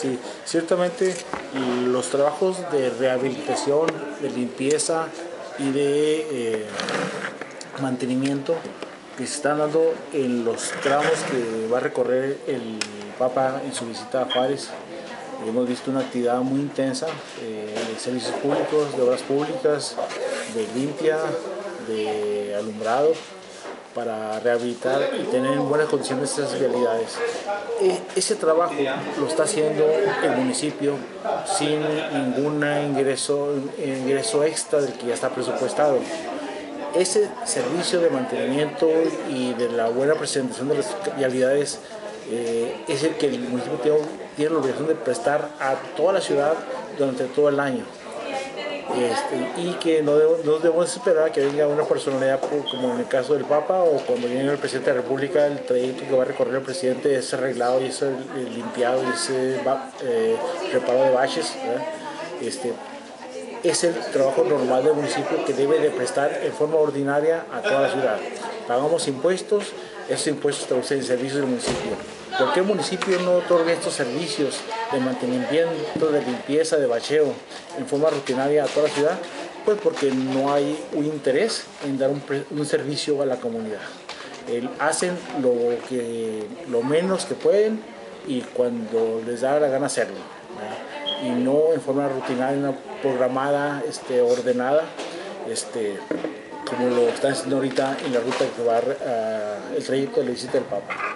Sí, ciertamente los trabajos de rehabilitación, de limpieza y de eh, mantenimiento que se están dando en los tramos que va a recorrer el Papa en su visita a Juárez. Hemos visto una actividad muy intensa eh, de servicios públicos, de obras públicas, de limpia, de alumbrado, para rehabilitar y tener en buenas condiciones esas vialidades. E, ese trabajo lo está haciendo el municipio sin ningún ingreso, ingreso extra del que ya está presupuestado. Ese servicio de mantenimiento y de la buena presentación de las vialidades eh, es el que el municipio tiene la obligación de prestar a toda la ciudad durante todo el año. Este, y que no, debemos esperar que venga una personalidad como en el caso del Papa o cuando viene el presidente de la República, el trayecto que va a recorrer el presidente es arreglado y es limpiado y ese eh, preparado de baches. Este, es el trabajo normal del municipio que debe de prestar en forma ordinaria a toda la ciudad. Pagamos impuestos, esos impuestos traducen en servicios del municipio. ¿Por qué el municipio no otorga estos servicios de mantenimiento, de limpieza, de bacheo en forma rutinaria a toda la ciudad? Pues porque no hay un interés en dar un, servicio a la comunidad. hacen lo, que, lo menos que pueden y cuando les da la gana hacerlo. Y no en forma rutinaria, programada, este, ordenada, este, como lo están haciendo ahorita en la ruta que va a, el trayecto de la visita del Papa.